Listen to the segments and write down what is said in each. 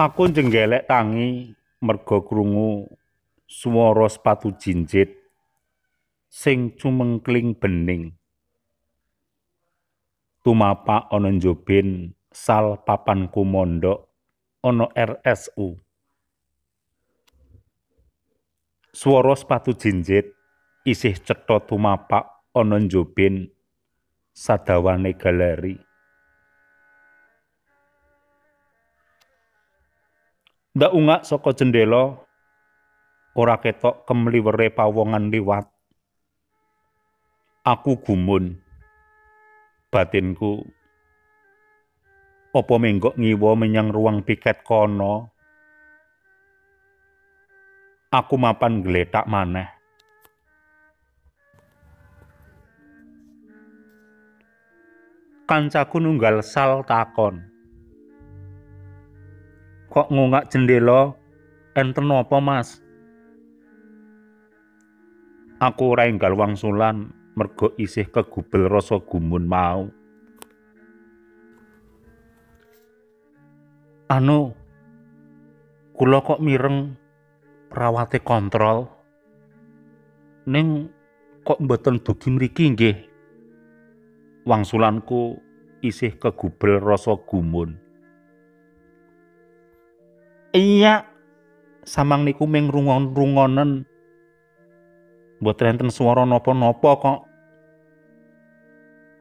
Aku njenggelek tangi merga krungu swara sepatu jinjit sing cumengkling bening. Tumapak ana njoben sal papan kumandha ana RSU. Swara sepatu jinjit isih cetha tumapak ana njoben sadawane galeri. Ndak ungak saka jendela ora ketok kemliwere pawongan liwat. Aku gumun. Batinku apa menggok ngiwa menyang ruang piket kono. Aku mapan gletak maneh. Kancaku nunggal sal takon. Kok ngungak jendela? Enten apa, Mas? Aku ora wangsulan mergo isih kegubel rasa gumun mau. Anu, kula kok mireng perawate kontrol. Ning kok mboten dugi mriki nggih. Wangsulanku isih kegubel rasa gumun. Iya, samang niku ming rungon-rungonen. Mboten enten swara napa-napa kok.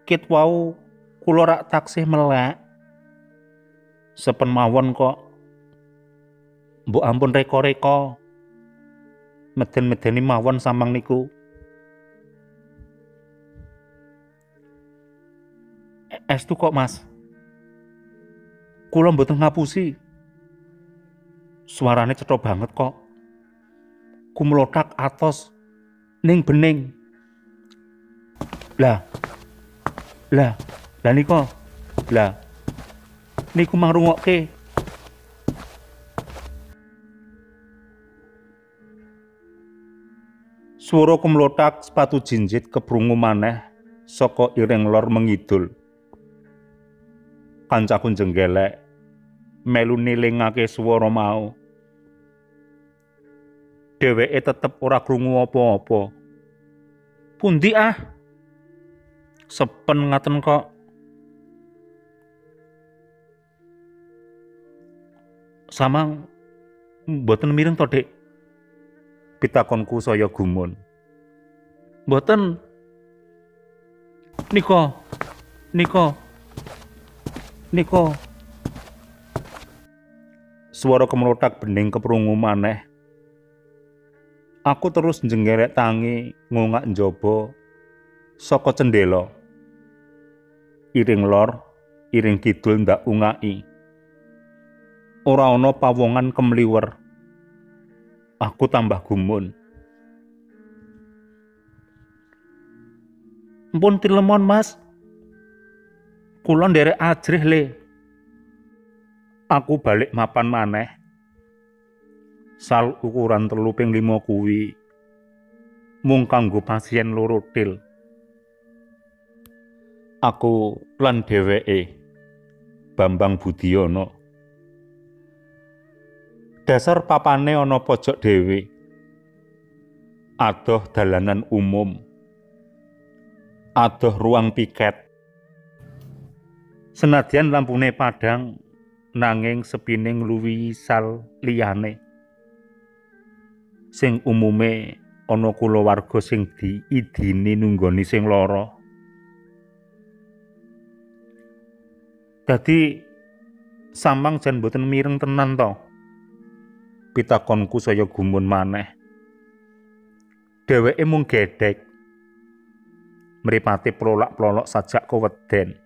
Kit wau kula rak taksih melek. Sepen mawon kok. Mbok ampun reka-reka. Meden-medeni mawon samang niku. Estu kok, Mas. Kula mboten ngapusi. Suarane cetha banget kok. Kumlotak atos ning bening. Lah. Lah, lah niko. Lah. Niku mang rungokke. Swara kumlotak sepatu jinjit kebrungu maneh saka iring lor mengidul. Kancaku jenggelek melu nilingake swara mau. Dheweke tetep ora krungu apa-apa. Pundi ah? Sepen ngaten kok. Samang mboten mireng to, Dik? Pitakonku saya gumun. Mboten. Niko. Niko. Niko. Suara kemelotak bening keprungu maneh Aku terus njenggerek tangi ngungak njaba saka cendela. Iring lor, iring kidul ndak ungaki. Ora pawongan kemliwer. Aku tambah gumun. Mpun tilemon, Mas. Kula nderek ajrih le. Aku balik mapan maneh sal ukuran telu ping lima kuwi mung kanggo pasien loro til. Aku lan dheweke Bambang Budiono. Dasar papane ana pojok dhewe. Adoh dalanan umum. Adoh ruang piket. Senadyan lampune padang nanging sepining luwi sal liyane. Sing umume ana kulawarga sing diidini nunggoni sing lara. Dadi samang jan boten mireng tenan to. Pitakonku saya gumun maneh. Dheweke mung gedhek. Mripate prolak-prolok sajak keweden.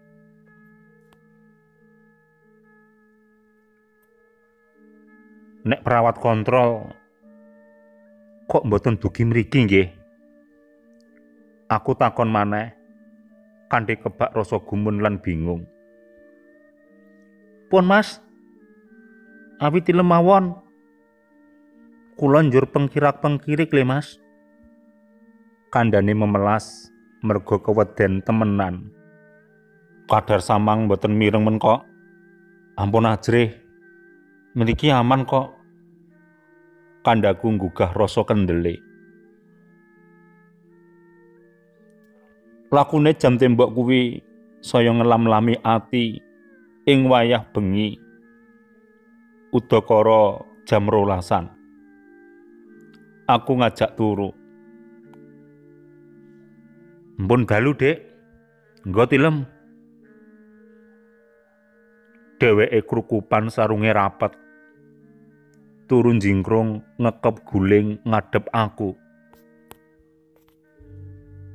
Nek perawat kontrol kok mboten dugi mriki nggih? Aku takon maneh, kanthi kebak rasa gumun lan bingung. Pun Mas, awi tilem. Kula njur pengkirak-pengkirik le Mas. Kandhane memelas mergo keweden temenan. Kadar samang mboten mireng men kok. Ampun ajrih. Mriki aman kok. Kandaku nggugah rasa kendele. Lakune jam tembok kuwi saya ngelam-lami ati ing wayah bengi. Udakara jam rolasan. Aku ngajak turu. Mpun dalu, Dek. Nggo tilem. Dheweke krukupan sarunge rapet. Turun jingkrung ngekep guling ngadep aku.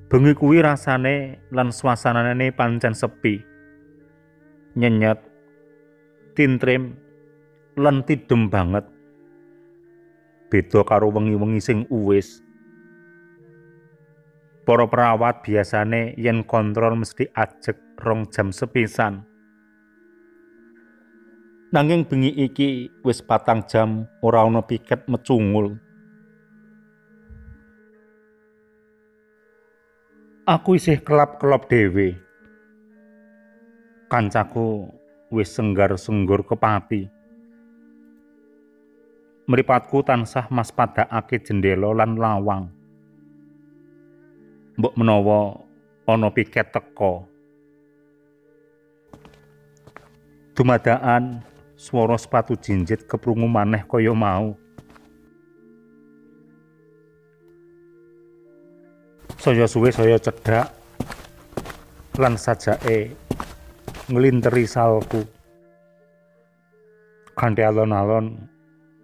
Bengi kuwi rasane lan swasanane pancen sepi. Nyenyet, tintrim, lan tidem banget. Beda karo wengi-wengi sing uwis. Para perawat biasane yen kontrol mesti ajek rong jam sepisan. Nanging bengi iki wis patang jam ora ana piket mecungul. Aku isih kelap-kelop dhewe. Kancaku wis senggar-senggur kepati. Mripatku tansah mas padakake jendela lan lawang. Mbok menawa ana piket teko. Dumadaan swara sepatu jinjit keprungu maneh kaya mau. Saya suwe saya cedhak lan sajake nglinteri salku. Kanthi alon-alon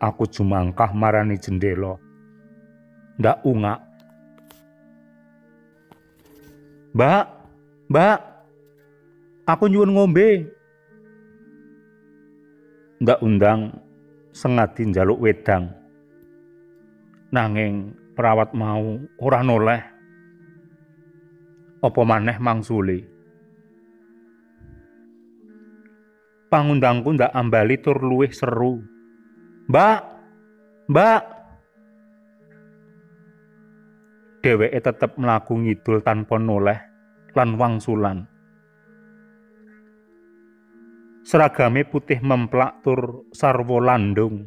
aku jumangkah marani jendela. Ndak ungak. Mbak, Mbak, aku nyuwun ngombe. Ndak undang sengati njaluk wedang. Nanging perawat mau ora noleh. Apa maneh mangsuli. Pangundangku ndak ambali tur luwih seru. Mbak, Mbak. Dheweke tetep mlaku ngidul tanpa noleh lan wangsulan. Seragame putih memplak tur sarwo landung.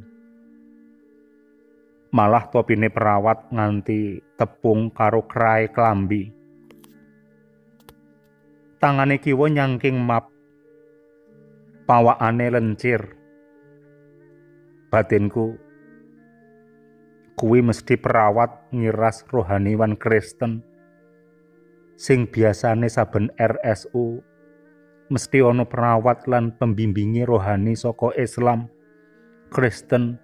Malah topine perawat nganti tepung karo krai klambi. Tangane kiwa nyangking map. Pawakane lencir. Batinku kuwi mesti perawat ngiras rohaniwan Kristen sing biasane saben RSU mesti ana perawat lan pembimbingi rohani saka Islam, Kristen,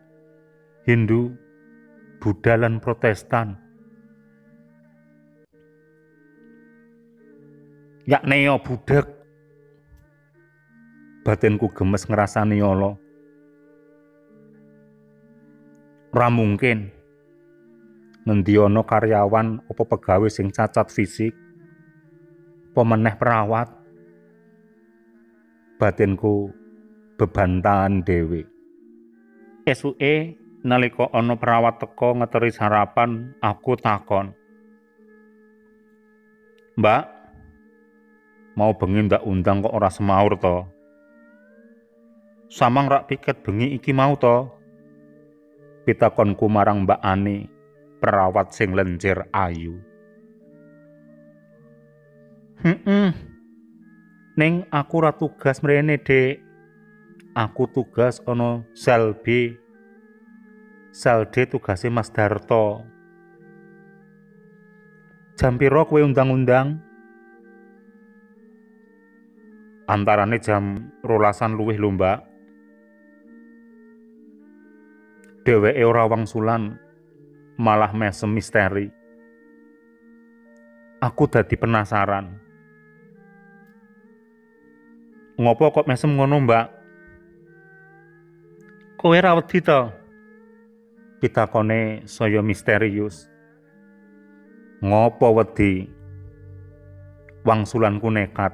Hindu, Buddha lan Protestan. Yak neo budek. Batinku gemes ngrasani Allah. Ora mungkin ngendi karyawan apa pegawai sing cacat fisik, pemeneh perawat, batinku bebantahan dhewe. Esuke nalika ana perawat teko ngeteri sarapan, aku takon. Mbak, mau bengi ndak undang kok ora semaur to? Samang rak piket bengi iki mau to? Pitakonku marang Mbak Ani, perawat sing lenjer ayu. Hmm, Ning aku ora tugas mrene, Dik. Aku tugas ana sel B. Sel D tugase Mas Darto. Jam piro kowe undang-undang? Antarane jam rolasan luwih lho, Mbak. Dheweke ora wangsulan, malah mesem misteri. Aku dadi penasaran. Ngopo kok mesem ngono, Mbak? Kowe ra wedi to? Pitakone saya misterius. Ngopo wedi? Wangsulanku nekat.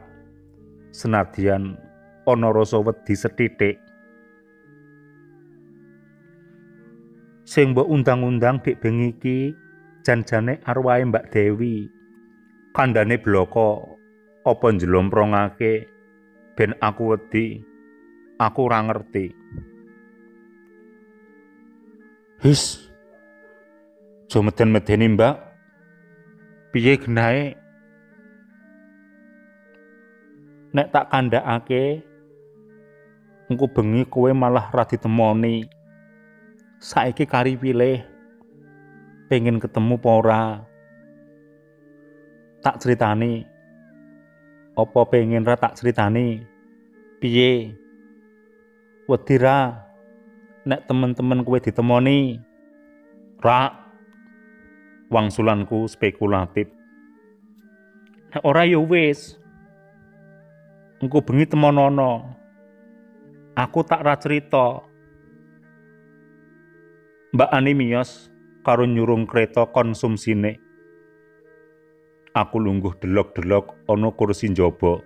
Senadyan ana rasa wedi sethithik. Sing mbok undang-undang dik bengi iki janjane arwahe Mbak Dewi. Kandhane bloko apa njlomprongake ben aku wedi aku ora ngerti His. Jo meden-medeni, Mbak. Piye genahe? Nek tak kandhakake engko bengi kowe malah ra ditemoni. Saiki kari pilih pengen ketemu apa ora? Tak critani. Apa pengen ra tak critani? Piye? Wedi ra nek temen-temen kowe ditemoni? Ra. Wangsulanku spekulatif. Nek ora ya wis. Engko bengi temonono. Aku tak ra cerita. Mbak Ani miyos karo nyurung kereta konsumsine. Aku lungguh delok-delok ana kursi njaba.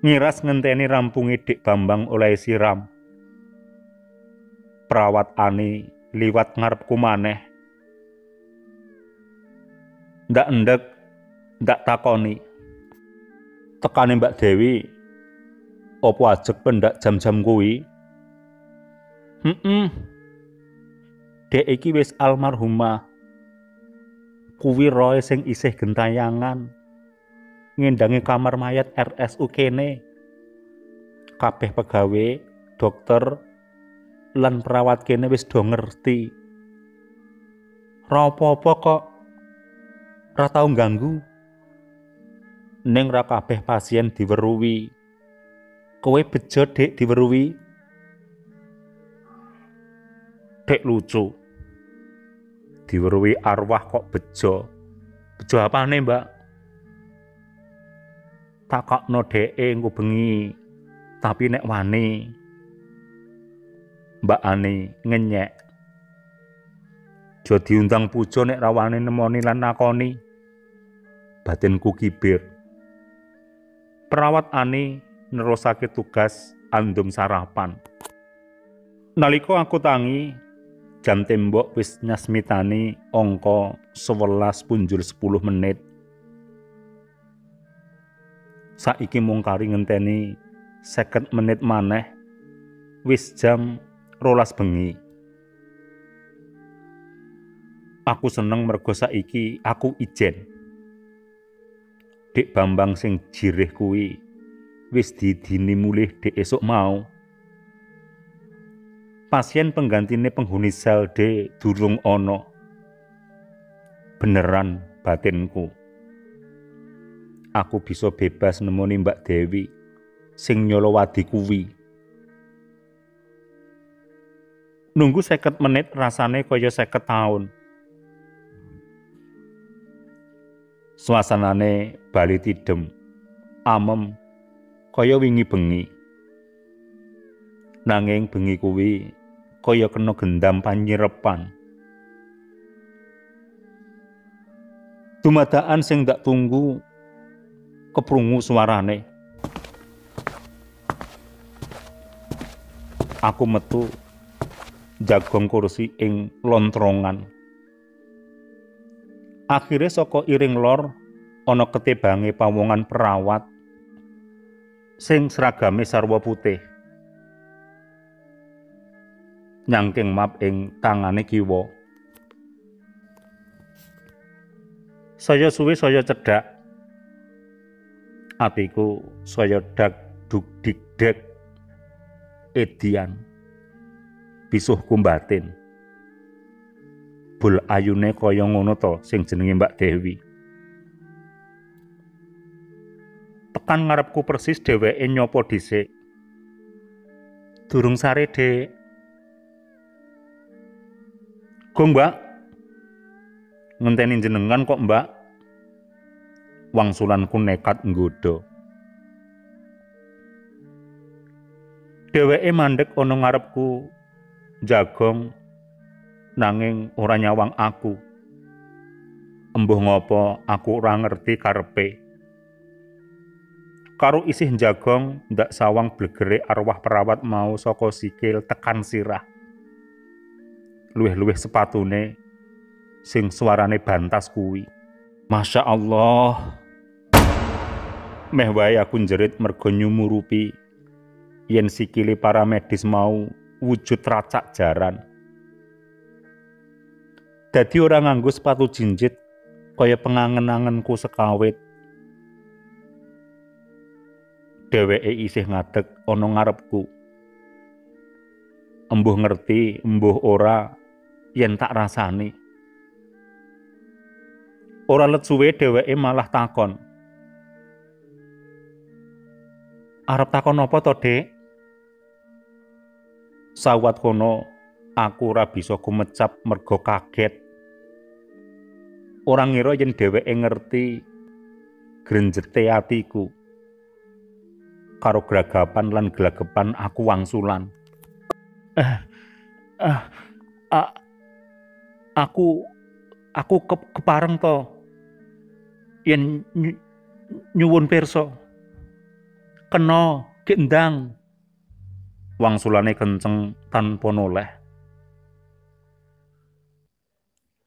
Ngiras ngenteni rampunge Dik Bambang oleh siram. Perawat Ani liwat ngarepku maneh. Ndak endek, ndak takoni. Tekane Mbak Dewi, opo ajek pendak jam-jam kuwi? Heeh. Dek iki wis almarhumah. Kuwi roe sing isih gentayangan. Ngendangi kamar mayat RSU kene. Kabeh pegawe, dokter, lan perawat kene wis do ngerti. Ra apa-apa kok. Ra tau ganggu. Ning ra kabeh pasien diweruhi. Kowe bejo Dek diweruhi. Dek lucu. Diweruhi arwah kok bejo. Bejo apane, Mbak? Takokno dheke engko bengi. Tapi nek wani Mbak Ani ngenyek. Jo diundang pujo nek rawane nemoni lan nakoni. Batinku kibir. Perawat Ani nerusake tugas andum sarapan. Naliko aku tangi, jam tembok wis nyasmitani angka 11 punjul 10 menit. Saiki mung kari ngenteni 50 menit maneh wis jam rolas bengi. Aku seneng mergo saiki aku ijen. Dik Bambang sing jirih kuwi wis didini mulih dek esuk mau. Pasien penggantine penghuni sel D durung ono. Beneran batinku. Aku bisa bebas nemoni Mbak Dewi sing nyolowadi kuwi. Nunggu seket menit rasane kaya seket tahun. Suasanane bali tidem, amem, kaya wingi bengi. Nanging bengi kuwi kaya kena gendam panyirepan. Dumadaan sing dak tunggu keprungu suarane. Aku metu jagong kursi ing lontrongan. Akhire saka iring lor ana ketebange pawongan perawat sing seragame sarwa putih. Nyangking map ing tangane kiwa. Saya suwe saya cedhak. Atiku saya dak duk dik dek edian. Bisuh kumbatin. bul ayune kaya ngono to sing jenenge Mbak Dewi. Tekan ngarepku persis dheweke nyopo dhisik. Durung sare, Dek. Gong, Mbak. Ngenteni jenengan kok, Mbak. Wangsulanku nekat nggodha. Dheweke mandek ana ngarepku, jagong nanging ora nyawang aku. Embuh ngopo aku ora ngerti karepe. Karo isih jagong ndak sawang blegere arwah perawat mau saka sikil tekan sirah. Luwih-luwih sepatune sing suarane bantas kuwi. Masya Allah. Meh wae aku njerit mergo nyumurupi yen sikile para medis mau wujud racak jaran. Dadi ora nganggo sepatu jinjit kaya pengangen-angenku sekawit. Dheweke isih ngadeg ana ngarepku. Embuh ngerti, embuh ora yen tak rasani. Ora let suwe dheweke malah takon. Arep takon apa to, Dek? Sawat kono aku ora bisa kumecap mergo kaget. Orang ngira yen dheweke ngerti grenjete atiku. Karo gragapan lan gelagepan aku wangsulan. Eh, ah, aku aku ke, kepareng to yen nyuwun pirsa kena gendang wangsulane kenceng tanpa noleh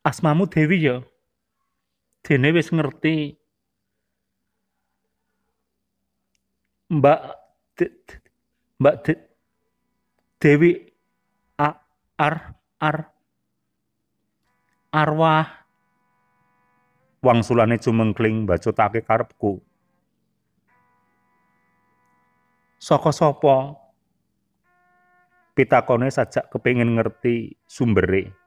asmamu Dewi ya. Dene wis ngerti. Mbak de, Mbak de, Dewi ar ar arwah wangsulane cumengkling bacotake karepku. Saka sapa? Pitakone sajak kepingin ngerti sumbere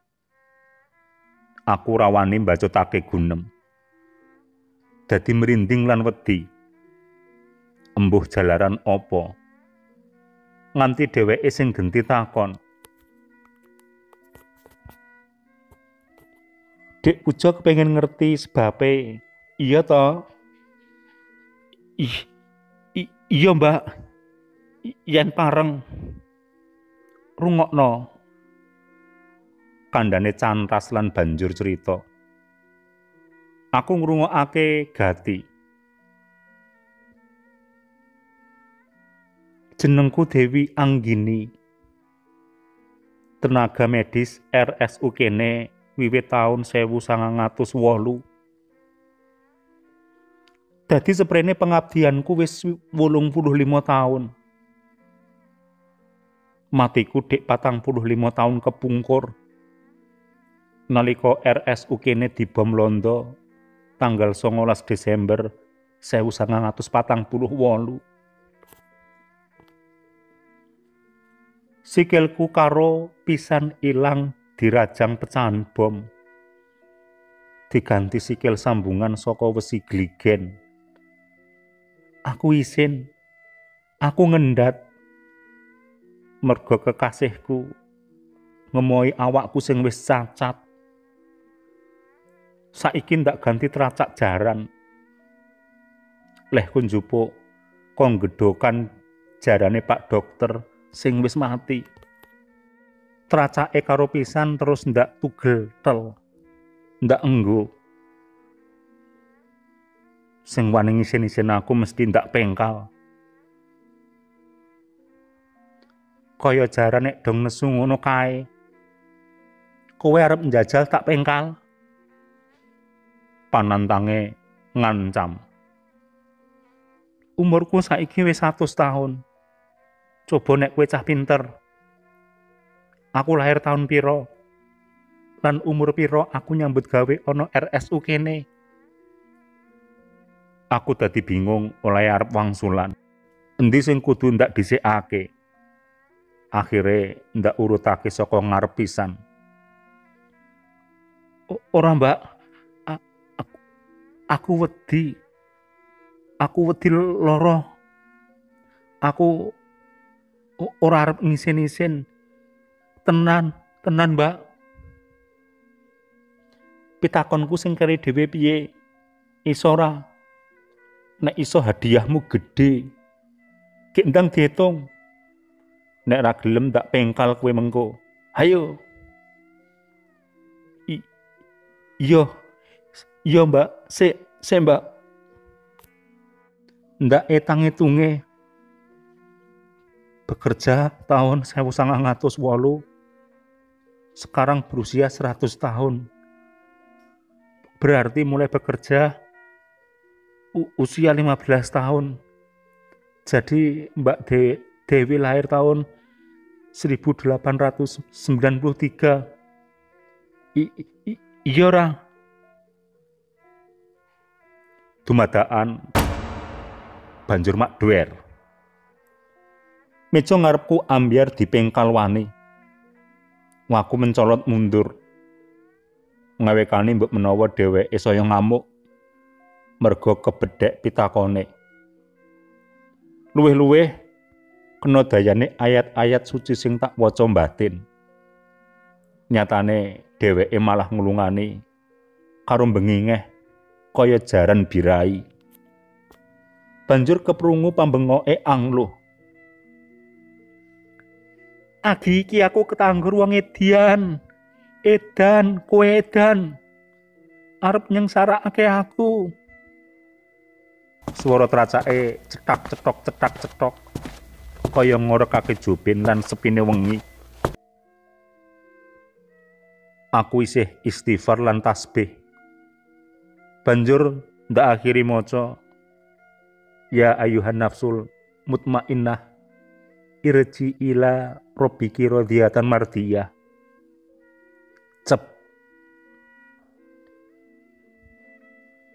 aku rawani mbacotake gunem. Dadi merinding lan wedi. Embuh jalaran opo. Nganti dheweke sing genti takon. Dek Pujo kepengen ngerti sebabe. Iya to? Ih, iya mbak. Yen pareng. Rungokno. kandhane cantas lan banjur cerita. Aku ngrungokake gati. Jenengku Dewi Anggini. Tenaga medis RSU kene wiwit taun 1908. Dadi seprene pengabdianku wis 85 taun. Matiku dek patang puluh lima tahun kepungkur. nalika RSU kene dibom Londo tanggal 19 Desember 1948. Sikilku karo pisan ilang dirajang pecahan bom. Diganti sikil sambungan saka wesi gligen. Aku isin, aku ngendat mergo kekasihku ngemoi awakku sing wis cacat saiki ndak ganti teracak jaran. Leh kun kong gedokan jarane Pak Dokter sing wis mati. Teracake karo pisan terus ndak tugel tel. Ndak enggo. Sing wani isin-isin aku mesti ndak pengkal. Kaya jarane dong nesu ngono kae. Kowe arep njajal tak pengkal? panantange ngancam. Umurku saiki wis 100 tahun. Coba nek kowe cah pinter. Aku lahir tahun piro? Lan umur piro aku nyambut gawe ana RSU kene? Aku dadi bingung oleh arep wangsulan. Endi sing kudu ndak dhisikake? Akhire ndak urutake saka ngarep pisan. Ora, Mbak aku wedi aku wedi loro aku ora arep ngisin-isin tenan tenan mbak. Pitakonku sing kari dhewe piye? Iso ora? Nek iso hadiahmu gede. Ki ndang diitung nek ra gelem tak pengkal kowe mengko. Ayo. Iya. Iya mbak, si, si mbak. Ndak etang hitunge. Bekerja tahun 1908, sekarang berusia 100 tahun. Berarti mulai bekerja usia 15 tahun. Jadi Mbak De Dewi lahir tahun 1893. I, i, Iya ora. Dumadaan banjur mak duer. Meja ngarepku ambyar dipengkal wani. Waku mencolot mundur. Ngawekani mbok menawa dheweke saya ngamuk mergo kebedhek pitakone. Luwih-luwih kena dayane ayat-ayat suci sing tak waca batin. Nyatane dheweke malah nglungani karo bengingeh kaya jaran birai. Banjur keprungu pambengoke angluh. Agi iki aku ketanggur wong edian. Edan, kowe edan. Arep nyengsarake aku. Swara tracake cetak cetok cetak cetok kaya ngorekake jubin lan sepine wengi. Aku isih istighfar lan tasbih. Banjur ndak akhiri maca Ya ayuhan nafsul mutmainnah irji ila rabbiki radiyatan mardiyah. Cep.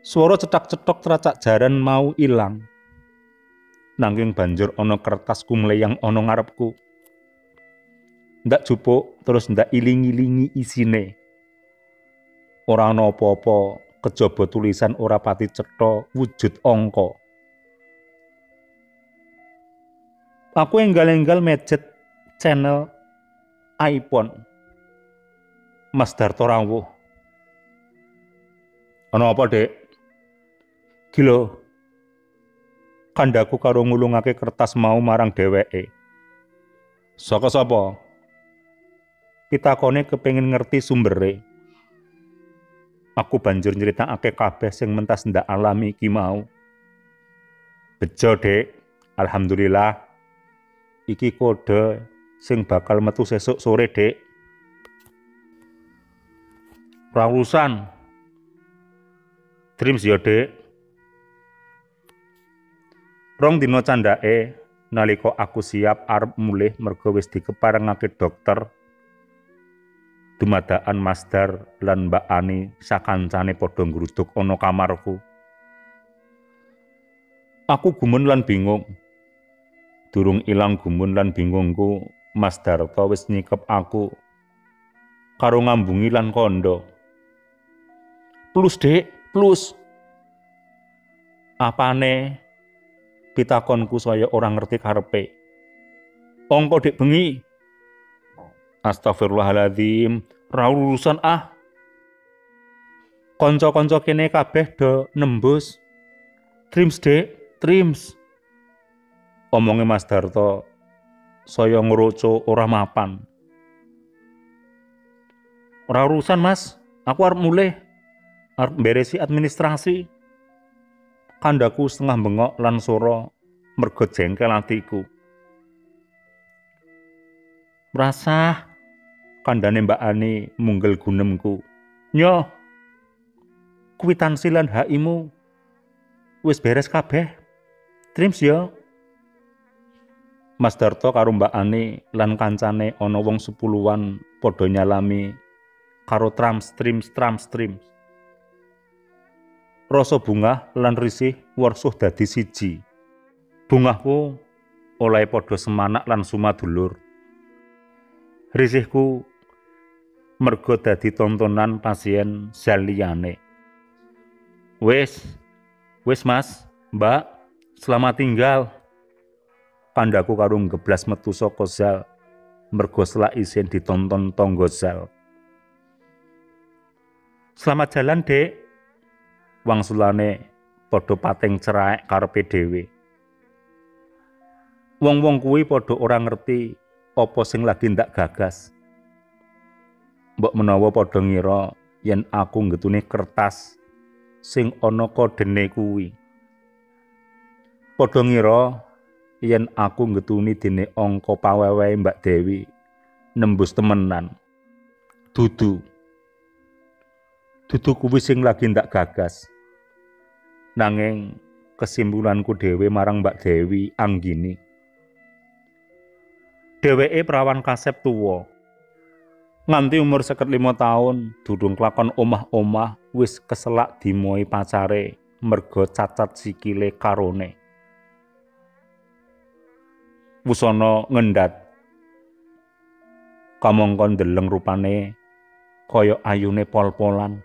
Suara cetak-cetok teracak jaran mau ilang. Nanging banjur ana kertas kumleyang ana ngarepku. Ndak jupuk terus ndak iling-ilingi isine. Ora ana apa-apa, kejaba tulisan ora pati cetha wujud angka. Aku enggal-enggal mejet channel iPhone. Mas Darto rawuh. Ana apa, Dek? Gila. Kandaku karo ngulungake kertas mau marang dheweke. Saka sapa? Pitakone kepengin ngerti sumbere. Aku banjur nyeritakake kabeh sing mentas ndak alami iki mau. Bejo, Dek. Alhamdulillah. Iki kode sing bakal metu sesuk sore, Dek. Rawusan. Dreams ya, Dek. Rong dina candake nalika aku siap arep mulih mergo wis dikeparengake dokter dumadaan Masdar lan Mbak Ani sakancane padha ngruduk ana kamarku. Aku gumun lan bingung. Durung ilang gumun lan bingungku, Mas Darto wis nyikep aku karo ngambungi lan kondo. Plus, Dek, plus. Apane pitakonku saya orang ngerti karepe. Ongko Dek bengi. Astagfirullahaladzim, ra urusan ah. Konco-konco kene kabeh do nembus. Trims, Dek, trims. Omongnya Mas Darto, saya ngeroco ora mapan. Ora urusan mas, aku harus mulai, harus beresi administrasi. Kandaku setengah bengok lan soro, mergo jengkel atiku. Merasa kandane Mbak Ani munggel gunemku. Nyo, kwitansi lan hakimu wis beres kabeh. Trims yo. Mas Darto karo Mbak Ani lan kancane ana wong sepuluhan padha nyalami karo tram-stream tram-stream. Rasa bunga lan risih warsuh dadi siji. Bungahku oleh padha semanak lan sumadulur. Risihku mergo dadi tontonan pasien saliyane. Wes, wes Mas, Mbak, selamat tinggal. Kandaku karo geblas metu saka zal mergo isin ditonton tonggo zal. Selamat jalan, Dek. Wangsulane padha pateng ceraek karepe dhewe. Wong-wong kuwi padha ora ngerti apa sing lagi ndak gagas. Mbok menawa padha ngira yen aku ngetune kertas sing ana kodene kuwi. Padha ngira yen aku ngetuni dene angka pawewehe Mbak Dewi nembus temenan. Dudu. Dudu kuwi sing lagi ndak gagas. Nanging kesimpulanku dhewe marang Mbak Dewi anggini. Dheweke prawan kasep tuwa. Nganti umur seket lima tahun, durung kelakon omah-omah wis keselak dimoi pacare mergo cacat sikile karone. Wusana ngendat. Kamangka ndeleng rupane kaya ayune pol-polan.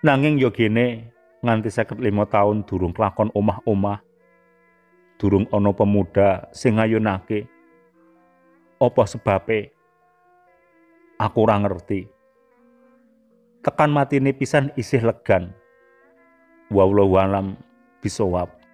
Nanging yo gene nganti lima tahun durung kelakon omah-omah. Durung ana pemuda sing ngayunake. Apa sebabe? aku ora ngerti. Tekan matine pisan isih legan. Wallahu alam bisawab.